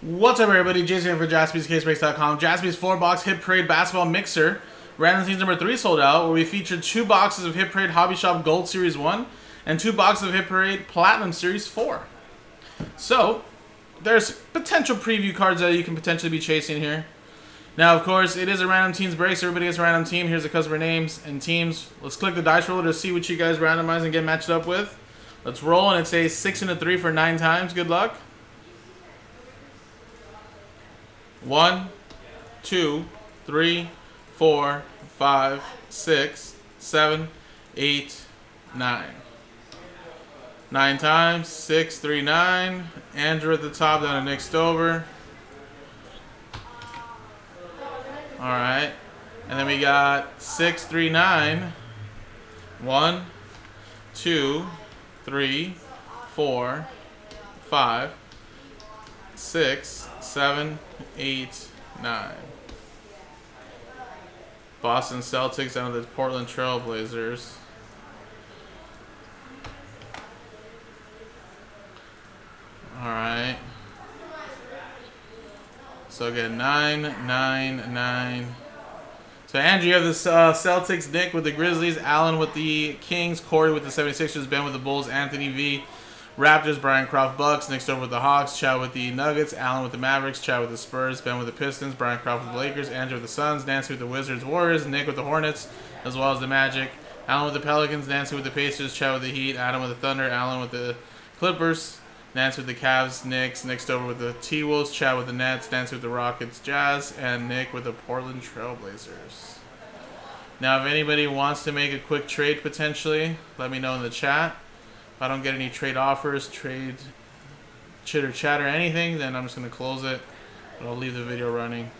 What's up, everybody? Jason here for JaspysCaseBreaks.com. Jaspys 4-box Hit Parade Basketball Mixer. Random Teams number 3 sold out, where we featured two boxes of Hit Parade Hobby Shop Gold Series 1 and two boxes of Hit Parade Platinum Series 4. So, there's potential preview cards that you can potentially be chasing here. Now, of course, it is a Random Teams break, so everybody gets a random team. Here's the customer names and teams. Let's click the dice roller to see what you guys randomize and get matched up with. Let's roll, and it's a 6 and a 3 for 9 times. Good luck. One, two, three, four, five, six, seven, eight, nine. Nine times, six, three, nine. Andrew at the top, down to Nick Stover. All right. And then we got six, three, nine. One, two, three, four, five, six, seven, eight, nine. Boston Celtics to the Portland Trailblazers. All right. So again, nine, nine, nine. So Andrew, you have the uh, Celtics, Nick with the Grizzlies, Allen with the Kings, Corey with the 76ers, Ben with the Bulls, Anthony V Raptors, Brian Croft Bucks, Nick Stone with the Hawks, Chad with the Nuggets, Allen with the Mavericks, Chad with the Spurs, Ben with the Pistons, Brian Croft with the Lakers, Andrew with the Suns, Nancy with the Wizards, Warriors, Nick with the Hornets, as well as the Magic, Allen with the Pelicans, Nancy with the Pacers, Chad with the Heat, Adam with the Thunder, Allen with the Clippers, Nancy with the Cavs, Knicks, Nick Stover with the T-Wolves, Chad with the Nets, Nancy with the Rockets, Jazz, and Nick with the Portland Trailblazers. Now, if anybody wants to make a quick trade potentially, let me know in the chat. If I don't get any trade offers, trade chitter chatter, anything, then I'm just going to close it. But I'll leave the video running.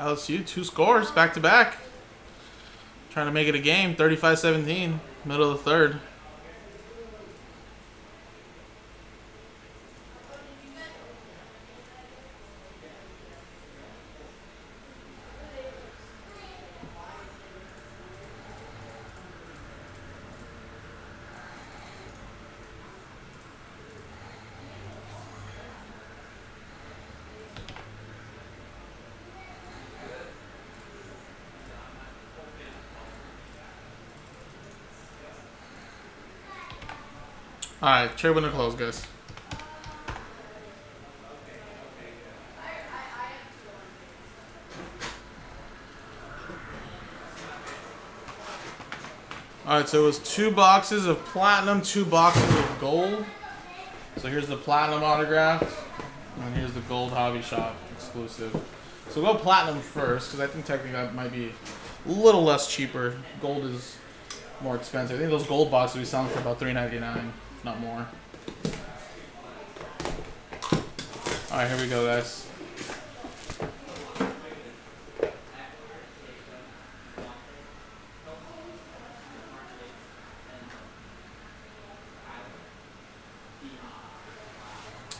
LSU, two scores back to back. Trying to make it a game, 35 17, middle of the third. Alright, trade window close, guys. Alright, so it was two boxes of platinum, two boxes of gold. So here's the platinum autograph, and here's the gold hobby shop exclusive. So we'll go platinum first, because I think technically that might be a little less cheaper. Gold is more expensive. I think those gold boxes we selling for about $3.99 not more. Alright, here we go, guys.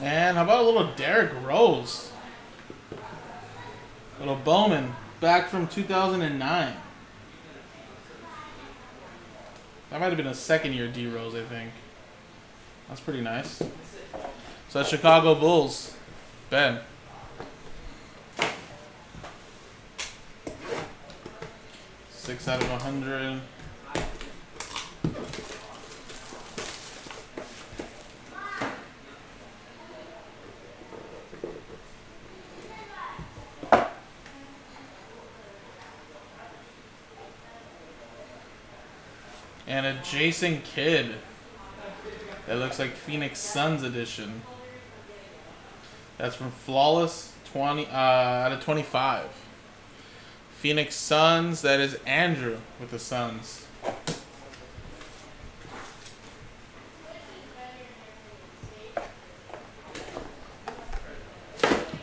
And how about a little Derrick Rose? Little Bowman, back from 2009. That might have been a second year D Rose, I think. That's pretty nice. So that's Chicago Bulls. Ben. Six out of a hundred. And a Jason Kidd. That looks like Phoenix Suns edition. That's from Flawless 20 uh, out of 25. Phoenix Suns. That is Andrew with the Suns.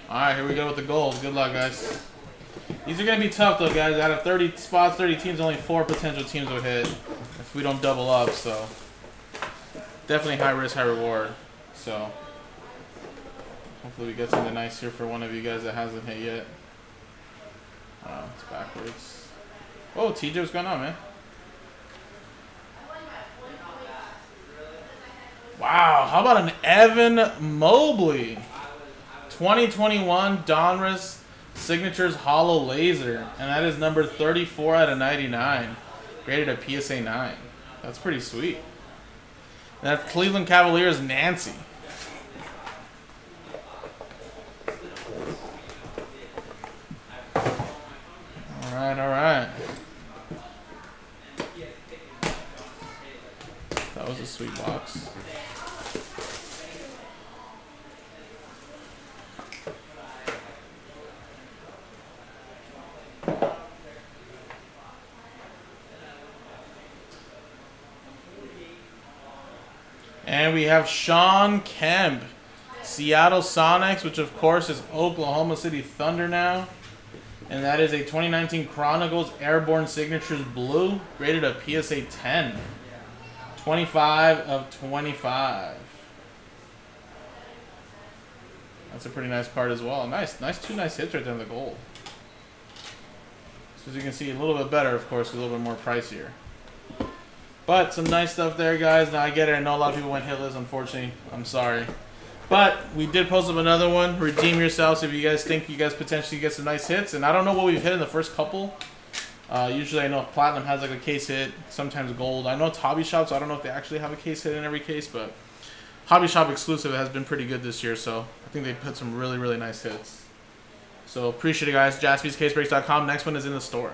Alright, here we go with the gold. Good luck, guys. These are going to be tough, though, guys. Out of 30 spots, 30 teams, only four potential teams will hit if we don't double up, so... Definitely high risk, high reward. So... Hopefully we get something nice here for one of you guys that hasn't hit yet. Oh, it's backwards. Oh, TJ, what's going on, man? Wow, how about an Evan Mobley? 2021 Donruss Signatures Holo Laser. And that is number 34 out of 99. Graded a PSA 9. That's pretty sweet. That's Cleveland Cavaliers Nancy. Alright, alright. That was a sweet box. And we have Shawn Kemp. Seattle Sonics, which of course is Oklahoma City Thunder now. And that is a 2019 Chronicles Airborne Signatures Blue, graded a PSA 10. 25 of 25. That's a pretty nice card as well. Nice, nice, two nice hits right there in the gold. So as you can see, a little bit better, of course, a little bit more pricier. But some nice stuff there, guys. Now I get it. I know a lot of people went hitless. Unfortunately, I'm sorry. But we did post up another one. Redeem yourselves if you guys think you guys potentially get some nice hits. And I don't know what we've hit in the first couple. Uh, usually I know Platinum has like a case hit, sometimes gold. I know it's Hobby Shop, so I don't know if they actually have a case hit in every case, but Hobby Shop exclusive has been pretty good this year, so I think they put some really, really nice hits. So appreciate it, guys. JaspysCaseBreaks.com. Next one is in the store.